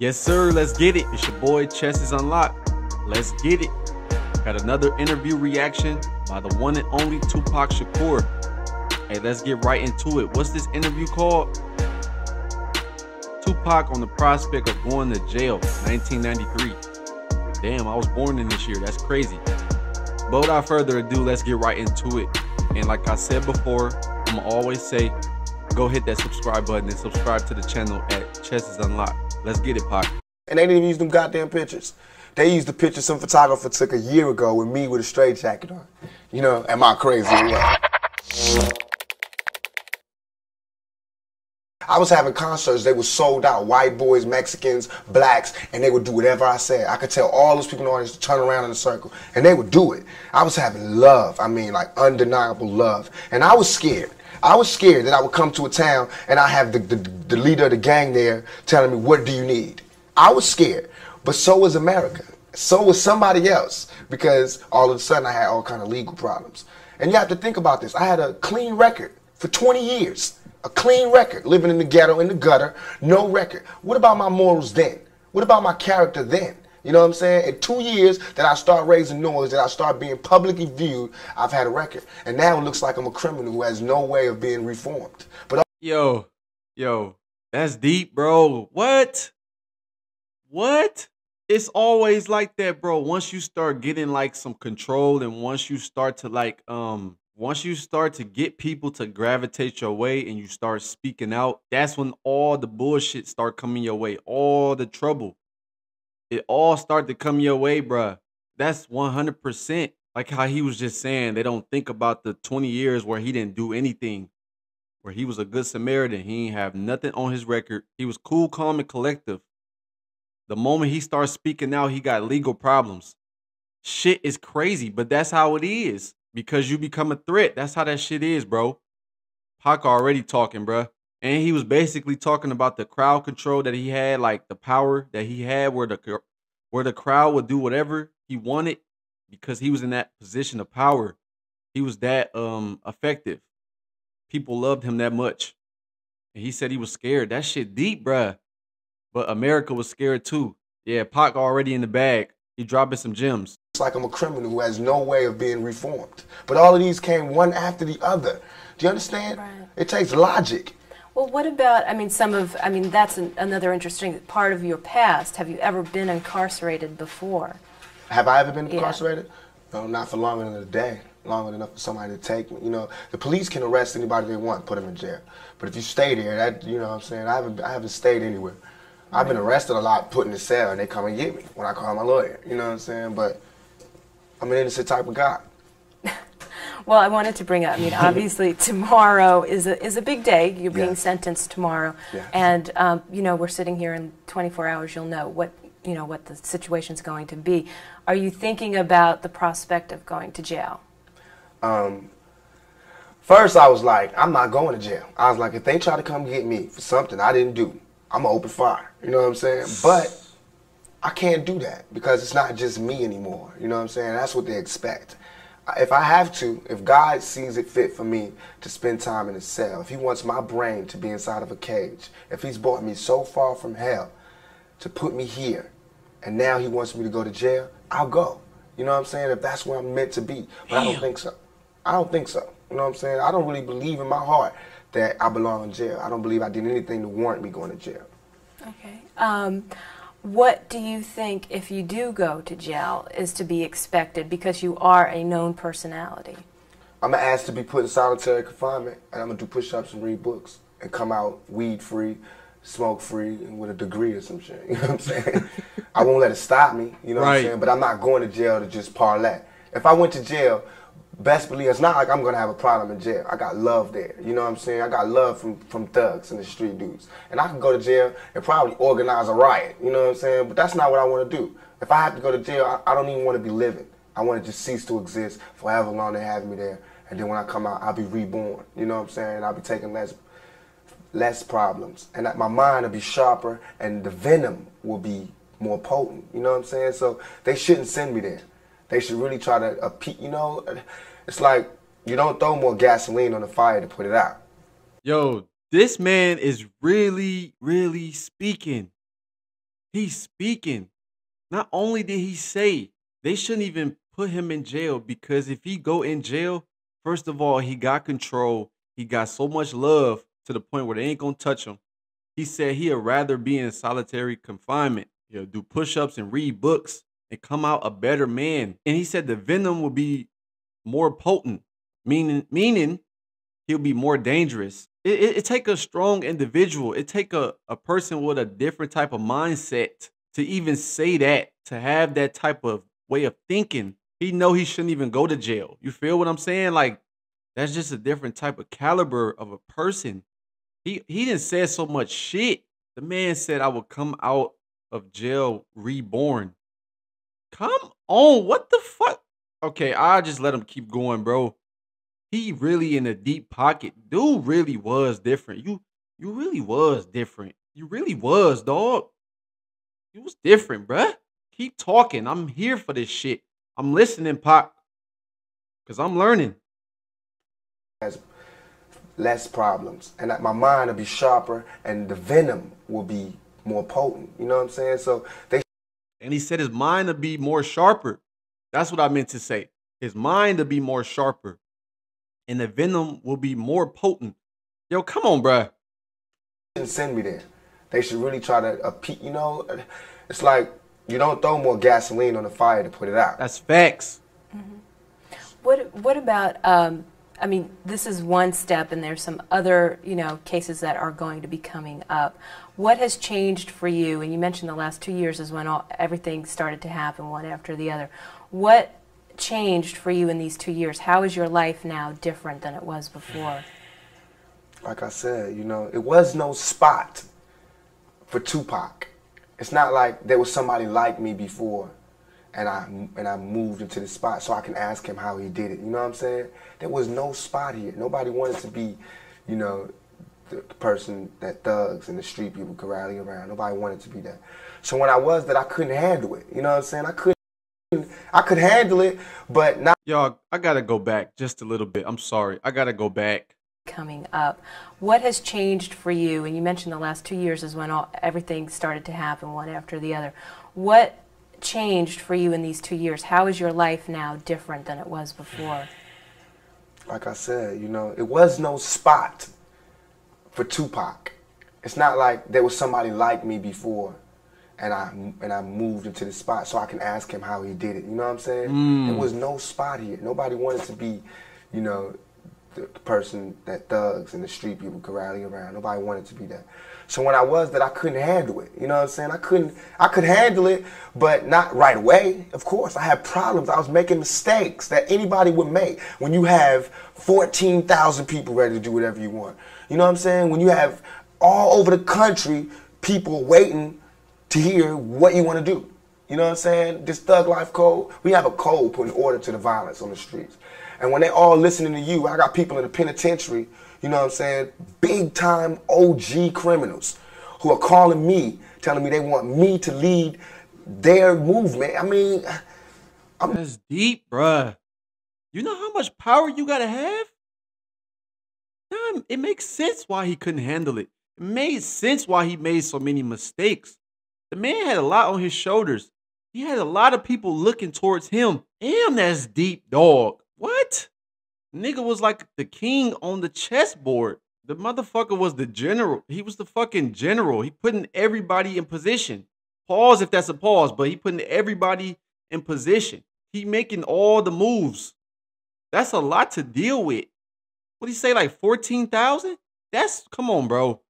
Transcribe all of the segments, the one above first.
Yes, sir. Let's get it. It's your boy Chest is Unlocked. Let's get it. Got another interview reaction by the one and only Tupac Shakur. Hey, let's get right into it. What's this interview called? Tupac on the prospect of going to jail, 1993. Damn, I was born in this year. That's crazy. But without further ado, let's get right into it. And like I said before, I'm always say, go hit that subscribe button and subscribe to the channel at Chest is Unlocked. Let's get it, Pac. And they didn't even use them goddamn pictures. They used the picture some photographer took a year ago with me with a straight jacket on. You know, am I crazy or what? I was having concerts, they were sold out. White boys, Mexicans, blacks, and they would do whatever I said. I could tell all those people in the audience to turn around in a circle, and they would do it. I was having love, I mean, like undeniable love. And I was scared. I was scared that I would come to a town and I have the, the, the leader of the gang there telling me, what do you need? I was scared, but so was America. So was somebody else because all of a sudden I had all kind of legal problems. And you have to think about this. I had a clean record for 20 years. A clean record, living in the ghetto, in the gutter, no record. What about my morals then? What about my character then? You know what I'm saying? In two years that I start raising noise, that I start being publicly viewed, I've had a record. And now it looks like I'm a criminal who has no way of being reformed. But Yo, yo, that's deep, bro. What? What? It's always like that, bro. Once you start getting like some control and once you start to like um once you start to get people to gravitate your way and you start speaking out, that's when all the bullshit start coming your way, all the trouble. It all start to come your way, bruh. That's 100%. Like how he was just saying, they don't think about the 20 years where he didn't do anything, where he was a good Samaritan. He ain't have nothing on his record. He was cool, calm, and collective. The moment he starts speaking out, he got legal problems. Shit is crazy, but that's how it is because you become a threat. That's how that shit is, bro. Pac already talking, bro. And he was basically talking about the crowd control that he had, like the power that he had where the where the crowd would do whatever he wanted because he was in that position of power. He was that um effective. People loved him that much. And he said he was scared. That shit deep, bruh. But America was scared too. Yeah, Pac already in the bag. He dropping some gems. It's like I'm a criminal who has no way of being reformed. But all of these came one after the other. Do you understand? Right. It takes logic. Well, what about, I mean, some of, I mean, that's an, another interesting part of your past. Have you ever been incarcerated before? Have I ever been Yeah. incarcerated? No, not for longer than a day. Longer enough for somebody to take me. You know, the police can arrest anybody they want, put them in jail. But if you stay there, that you know what I'm saying? I haven't I haven't stayed anywhere. I've been arrested a lot, put in the cell, and they come and get me when I call my lawyer. You know what I'm saying? But I'm an innocent type of guy. Well, I wanted to bring up, I mean, obviously tomorrow is a, is a big day. You're being sentenced tomorrow. And, um, you know, we're sitting here in 24 hours, you'll know what, you know, what the situation's going to be. Are you thinking about the prospect of going to jail? Um, first, I was like, I'm not going to jail. I was like, if they try to come get me for something I didn't do, I'm gonna open fire. You know what I'm saying? But I can't do that because it's not just me anymore. You know what I'm saying? That's what they expect. If I have to, if God sees it fit for me to spend time in a cell, if He wants my brain to be inside of a cage, if He's brought me so far from hell to put me here, and now He wants me to go to jail, I'll go. You know what I'm saying? If that's where I'm meant to be. But I don't think so. I don't think so. You know what I'm saying? I don't really believe in my heart that I belong in jail. I don't believe I did anything to warrant me going to jail. Okay. Um, what do you think, if you do go to jail, is to be expected because you are a known personality? I'm gonna ask to be put in solitary confinement, and I'm gonna do push-ups and read books, and come out weed-free, smoke-free, and with a degree or some shit. You know what I'm saying? I won't let it stop me. You know what I'm saying? But I'm not going to jail to just parlay. If I went to jail, best believe it's not like I'm gonna have a problem in jail. I got love there. You know what I'm saying? I got love from from thugs and the street dudes, and I can go to jail and probably organize a riot. You know what I'm saying? But that's not what I want to do. If I have to go to jail, I, I don't even want to be living. I want to just cease to exist for however long they have me there, and then when I come out, I'll be reborn. You know what I'm saying? I'll be taking less less problems, and my mind will be sharper, and the venom will be more potent. You know what I'm saying? So they shouldn't send me there. They should really try to, uh, you know, it's like you don't throw more gasoline on the fire to put it out. Yo, this man is really, really speaking. He's speaking. Not only did he say they shouldn't even put him in jail because if he go in jail, first of all, he got control. He got so much love to the point where they ain't gonna touch him. He said he'd rather be in solitary confinement. He'll do push-ups and read books and come out a better man. And he said the venom will be more potent, meaning meaning he'll be more dangerous. It, it, it take a strong individual. It take a, a person with a different type of mindset to even say that, to have that type of way of thinking. He know he shouldn't even go to jail. You feel what I'm saying? Like that's just a different type of caliber of a person. He he didn't say so much shit. The man said I would come out of jail reborn. Come on, what the fuck? Okay, I just let him keep going, bro. He really in a deep pocket. Dude really was different. You you really was different. You really was, dog. You was different, bruh. Keep talking. I'm here for this shit. I'm listening, Pop. Cause I'm learning. Has less problems, and my mind will be sharper, and the venom will be more potent. You know what I'm saying? So they And he said his mind to be more sharper. That's what I meant to say. His mind to be more sharper. And the venom will be more potent. Yo, come on, bruh. shouldn't send me there. They should really try to, uh, you know, it's like you don't throw more gasoline on the fire to put it out. That's facts. What What about? Um, I mean, this is one step, and there's some other, you know, cases that are going to be coming up. What has changed for you? And you mentioned the last two years is when all, everything started to happen, one after the other. What changed for you in these two years? How is your life now different than it was before? like I said, you know, it was no spot for Tupac. It's not like there was somebody like me before and I and I moved into the spot so I can ask him how he did it. You know what I'm saying? There was no spot here. Nobody wanted to be, you know, the, the person that thugs and the street people could rally around. Nobody wanted to be that. So when I was that I couldn't handle it. You know what I'm saying? I couldn't I could handle it, but not Y'all, I gotta go back just a little bit. I'm sorry. I gotta go back. coming up. What has changed for you? And you mentioned the last two years is when all, everything started to happen, one after the other. What changed for you in these two years? How is your life now different than it was before? like I said, you know, it was no spot for Tupac. It's not like there was somebody like me before and I and I moved into the spot so I can ask him how he did it. You know what I'm saying? Mm. There was no spot here. Nobody wanted to be, you know, the, person that thugs and the street people could rally around. Nobody wanted to be that. So when I was that, I couldn't handle it. You know what I'm saying? I couldn't. I could handle it, but not right away. Of course, I had problems. I was making mistakes that anybody would make. When you have 14,000 people ready to do whatever you want. You know what I'm saying? When you have all over the country people waiting to hear what you want to do. You know what I'm saying? This thug life code, we have a code putting order to the violence on the streets. And when they all listening to you, I got people in the penitentiary, you know what I'm saying? Big time OG criminals who are calling me, telling me they want me to lead their movement. I mean, That's deep, bruh. You know how much power you gotta have? Nah, it makes sense why he couldn't handle it. It made sense why he made so many mistakes. The man had a lot on his shoulders. He had a lot of people looking towards him. Damn, that's deep, dog. Nigga was like the king on the chessboard. The motherfucker was the general. He was the fucking general. He putting everybody in position. Pause if that's a pause, but he putting everybody in position. He making all the moves. That's a lot to deal with. What do you say, like 14,000? That's, come on, bro.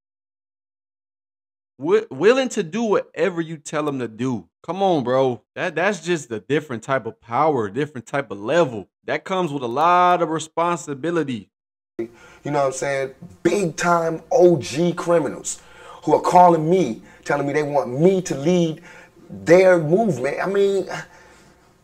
Wi- willing to do whatever you tell them to do. Come on, bro. That that's just a different type of power, different type of level. That comes with a lot of responsibility. you know what I'm saying? Big time OG criminals who are calling me, telling me they want me to lead their movement. I mean,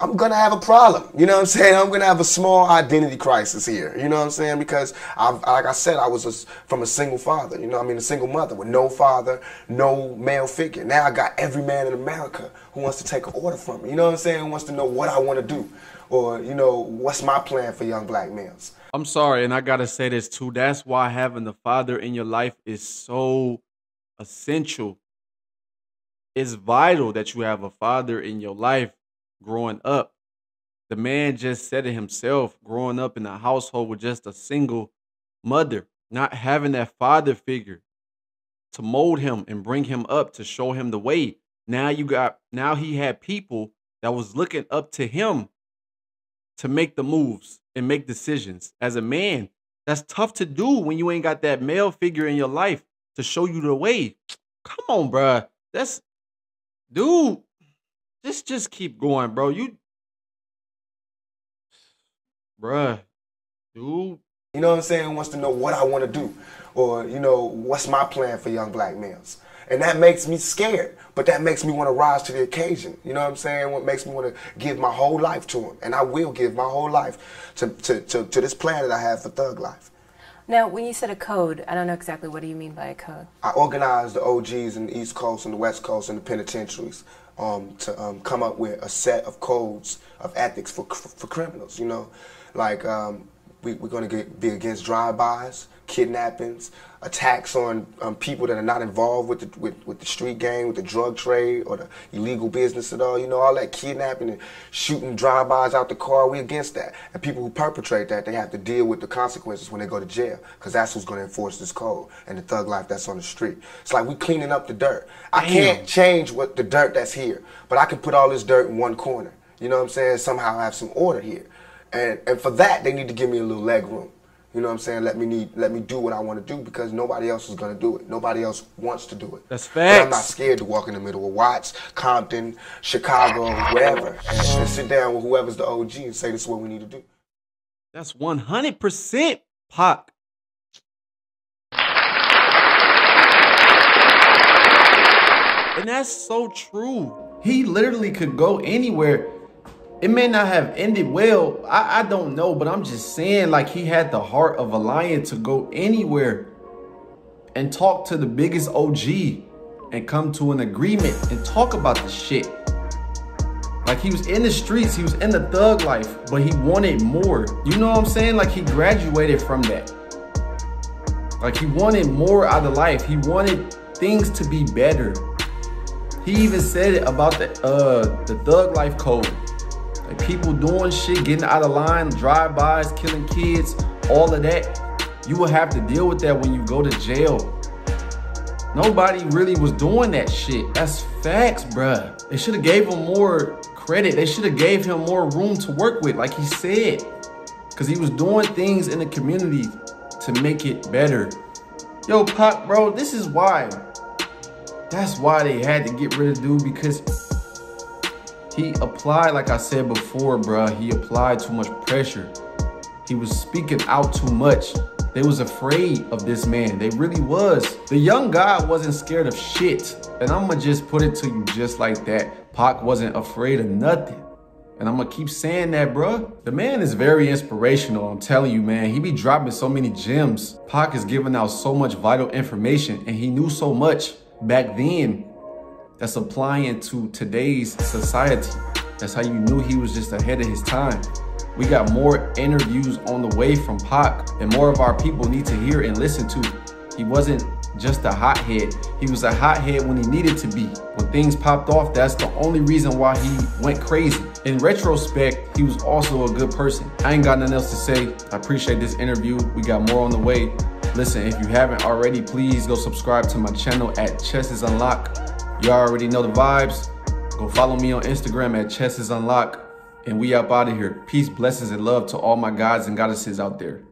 I'm gonna have a problem. You know what I'm saying? I'm gonna have a small identity crisis here. You know what I'm saying? Because I've, like I said, I was a from a single father. You know, I mean, a single mother with no father, no male figure. Now I got every man in America who wants to take an order from me. You know what I'm saying? Who wants to know what I want to do, or you know, what's my plan for young black males. I'm sorry, and I gotta say this too. That's why having the father in your life is so essential. it's vital that you have a father in your life growing up. The man just said it himself, growing up in a household with just a single mother, not having that father figure to mold him and bring him up to show him the way. Now you got now he had people that was looking up to him to make the moves and make decisions. As a man, that's tough to do when you ain't got that male figure in your life to show you the way. Come on, bruh. That's dude. Just just keep going, bro. You bruh, dude. You know what I'm saying? Wants to know what I want to do, or you know, what's my plan for young black males. And that makes me scared, but that makes me want to rise to the occasion. You know what I'm saying? What makes me want to give my whole life to him. And I will give my whole life to, to, to, to this plan that I have for Thug Life. Now, when you said a code, I don't know exactly what do you mean by a code? I organized the OGs in the East Coast and the West Coast and the penitentiaries um, to um, come up with a set of codes of ethics for, for criminals, you know? Like, um, we, are going to be against drive-bys, kidnappings, attacks on um, people that are not involved with the, with, with the street gang, with the drug trade, or the illegal business at all. You know, all that kidnapping and shooting drive-bys out the car, we against that. And people who perpetrate that, they have to deal with the consequences when they go to jail, because that's who's going to enforce this code and the thug life that's on the street. It's like we cleaning up the dirt. I can't change what the dirt that's here, but I can put all this dirt in one corner. You know what I'm saying? Somehow I have some order here. And, and for that, they need to give me a little leg room. You know what I'm saying? Let me need let me do what I want to do because nobody else is gonna do it. Nobody else wants to do it. That's facts. I'm not scared to walk in the middle of Watts, Compton, Chicago, wherever, and, and sit down with whoever's the OG and say this is what we need to do. That's 100 percent Pac. And that's so true. He literally could go anywhere it may not have ended well. I, I don't know, but I'm just saying, like, he had the heart of a lion to go anywhere and talk to the biggest OG and come to an agreement and talk about the shit. Like he was in the streets, he was in the thug life, but he wanted more. You know what I'm saying? Like he graduated from that. Like he wanted more out of life. He wanted things to be better. He even said it about the uh the thug life code. People doing shit, getting out of line, drive-bys, killing kids, all of that. You will have to deal with that when you go to jail. Nobody really was doing that shit. That's facts, bruh. They should have gave him more credit. They should have gave him more room to work with, like he said. Cause he was doing things in the community to make it better. Yo, Pop, bro, this is why. That's why they had to get rid of dude because he applied, like I said before, bruh, he applied too much pressure. He was speaking out too much. They was afraid of this man. They really was. The young guy wasn't scared of shit. And I'm gonna just put it to you just like that. Pac wasn't afraid of nothing. And I'm gonna keep saying that, bruh. The man is very inspirational. I'm telling you, man. He be dropping so many gems. Pac is giving out so much vital information, and he knew so much back then that's applying to today's society. That's how you knew he was just ahead of his time. We got more interviews on the way from Pac and more of our people need to hear and listen to. He wasn't just a hothead. He was a hothead when he needed to be. When things popped off, that's the only reason why he went crazy. In retrospect, he was also a good person. I ain't got nothing else to say. I appreciate this interview. We got more on the way. Listen, if you haven't already, please go subscribe to my channel at Chest is Unlocked. You already know the vibes. Go follow me on Instagram at Chest is Unlock. And we up out of here. Peace, blessings, and love to all my gods and goddesses out there.